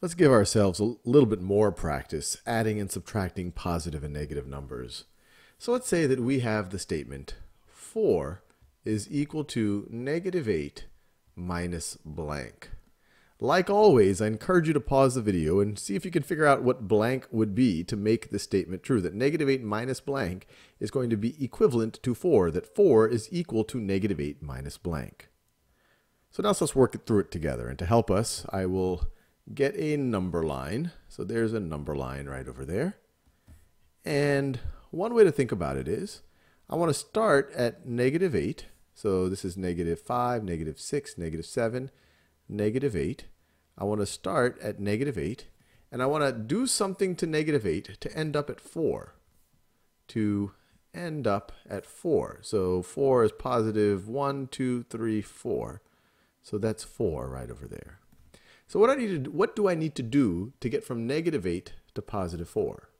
Let's give ourselves a little bit more practice adding and subtracting positive and negative numbers. So let's say that we have the statement 4 is equal to negative 8 minus blank. Like always, I encourage you to pause the video and see if you can figure out what blank would be to make the statement true, that negative 8 minus blank is going to be equivalent to 4, that 4 is equal to negative 8 minus blank. So now let's work through it together. And to help us, I will get a number line. So there's a number line right over there. And one way to think about it is, I want to start at negative 8. So this is negative 5, negative 6, negative 7, negative 8. I want to start at negative 8. And I want to do something to negative 8 to end up at 4. To end up at 4. So 4 is positive 1, 2, 3, 4. So that's 4 right over there. So what, I need to, what do I need to do to get from negative 8 to positive 4?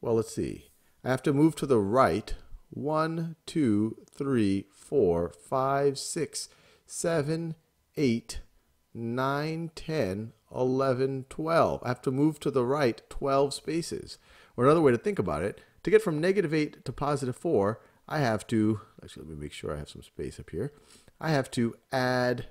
Well, let's see. I have to move to the right 1, 2, 3, 4, 5, 6, 7, 8, 9, 10, 11, 12. I have to move to the right 12 spaces. Or another way to think about it, to get from negative 8 to positive 4, I have to, actually let me make sure I have some space up here. I have to add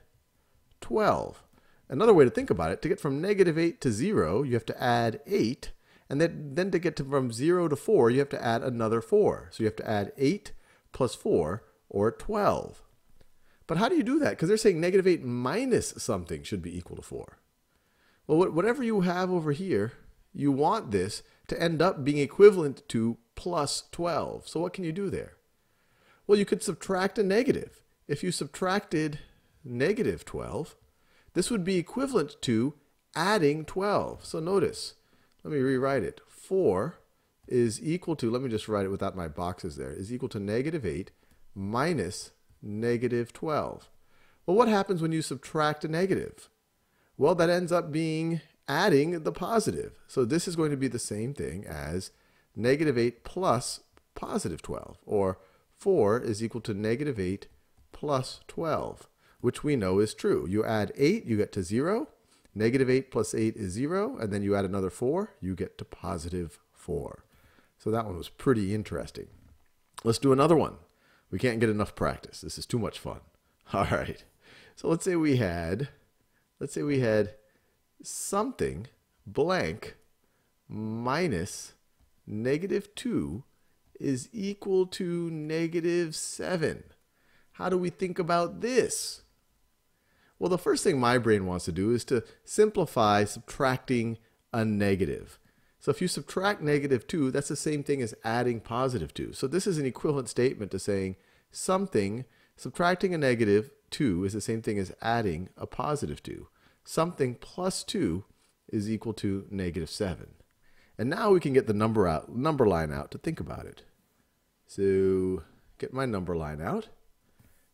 12. Another way to think about it, to get from negative 8 to 0, you have to add 8. And then, then to get to from 0 to 4, you have to add another 4. So you have to add 8 plus 4, or 12. But how do you do that? Because they're saying negative 8 minus something should be equal to 4. Well, whatever you have over here, you want this to end up being equivalent to plus 12. So what can you do there? Well, you could subtract a negative. If you subtracted negative 12, this would be equivalent to adding 12. So notice, let me rewrite it. 4 is equal to, let me just write it without my boxes there, is equal to negative 8 minus negative 12. Well, what happens when you subtract a negative? Well, that ends up being adding the positive. So this is going to be the same thing as negative 8 plus positive 12, or 4 is equal to negative 8 plus 12 which we know is true. You add 8, you get to 0. Negative 8 plus 8 is 0. And then you add another 4, you get to positive 4. So that one was pretty interesting. Let's do another one. We can't get enough practice. This is too much fun. All right. So let's say we had, let's say we had something blank minus negative 2 is equal to negative 7. How do we think about this? Well, the first thing my brain wants to do is to simplify subtracting a negative. So if you subtract negative 2, that's the same thing as adding positive 2. So this is an equivalent statement to saying something, subtracting a negative 2 is the same thing as adding a positive 2. Something plus 2 is equal to negative 7. And now we can get the number out, number line out to think about it. So get my number line out.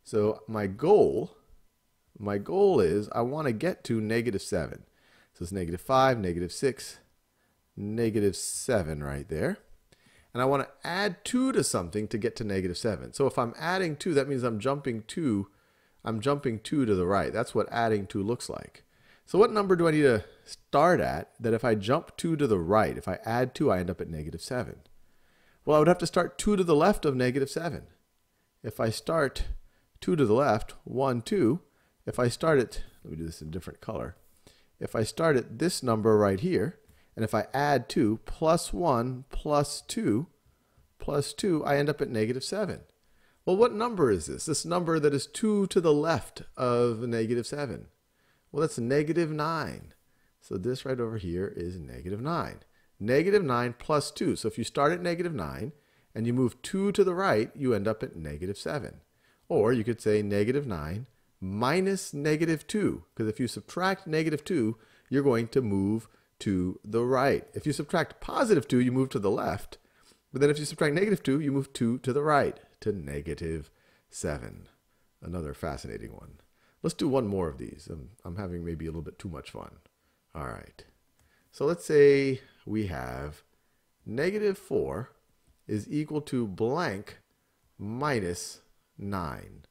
So my goal my goal is I want to get to negative 7. So it's negative 5, negative 6, negative 7 right there. And I want to add 2 to something to get to negative 7. So if I'm adding 2, that means I'm jumping 2, I'm jumping 2 to the right. That's what adding 2 looks like. So what number do I need to start at that if I jump 2 to the right, if I add 2, I end up at negative 7? Well, I would have to start 2 to the left of negative 7. If I start 2 to the left, 1, 2, if I start at, let me do this in different color. If I start at this number right here, and if I add 2 plus 1 plus 2 plus 2, I end up at negative 7. Well, what number is this? This number that is 2 to the left of negative 7. Well, that's negative 9. So this right over here is negative 9. Negative 9 plus 2. So if you start at negative 9 and you move 2 to the right, you end up at negative 7. Or you could say negative 9 minus negative 2. Because if you subtract negative 2, you're going to move to the right. If you subtract positive 2, you move to the left. But then if you subtract negative 2, you move 2 to the right, to negative 7. Another fascinating one. Let's do one more of these. I'm, I'm having maybe a little bit too much fun. All right. So let's say we have negative 4 is equal to blank minus 9.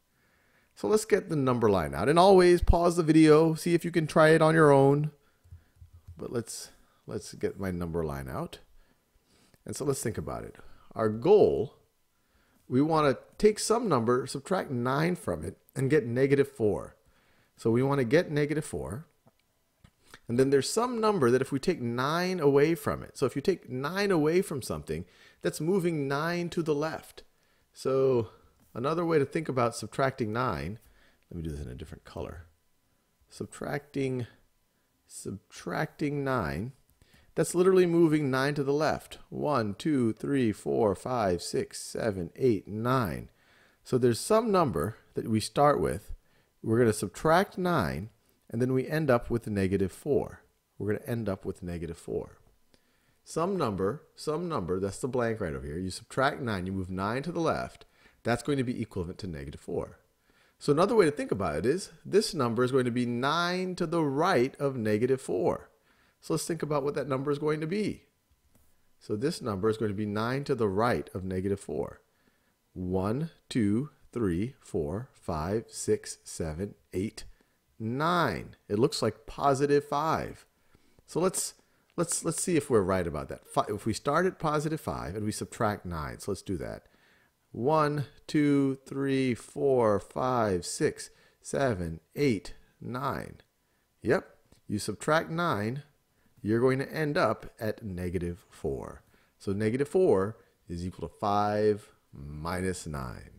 So let's get the number line out. And always pause the video, see if you can try it on your own. but let's let's get my number line out. And so let's think about it. Our goal, we want to take some number, subtract 9 from it, and get negative 4. So we want to get negative 4. And then there's some number that if we take 9 away from it, so if you take 9 away from something, that's moving 9 to the left. So another way to think about subtracting 9, let me do this in a different color. Subtracting, subtracting 9 that's literally moving 9 to the left. 1, 2, 3, 4, 5, 6, 7, 8, 9. So there's some number that we start with. We're going to subtract 9, and then we end up with negative 4. We're going to end up with negative 4. Some number, some number, that's the blank right over here. You subtract 9, you move 9 to the left. That's going to be equivalent to negative 4. So another way to think about it is this number is going to be 9 to the right of negative 4. So let's think about what that number is going to be. So this number is going to be 9 to the right of negative 4. 1, 2, 3, 4, 5, 6, 7, 8, 9. It looks like positive 5. So let's let's let's see if we're right about that. If we start at positive 5 and we subtract 9, so let's do that. 1, 2, 3, 4, 5, 6, 7, 8, 9. Yep, you subtract 9 you're going to end up at negative 4. So negative 4 is equal to 5 minus 9.